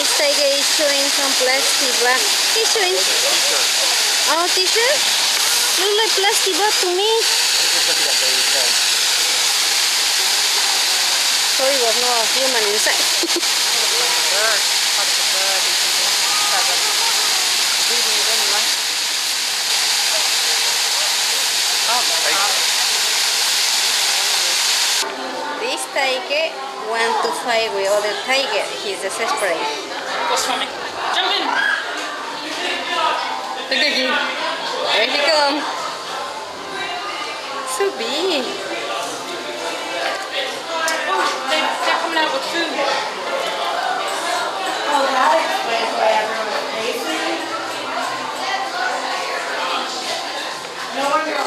This tiger is showing some plastic bag. He's showing. Oh, t-shirt? Look like plastic bag to me. So it was no human inside. tiger want to fight with other tiger. He's desperate. What's coming? Jump in! Look at him. He comes. So big. Oh, they, they're coming out with food. No wonder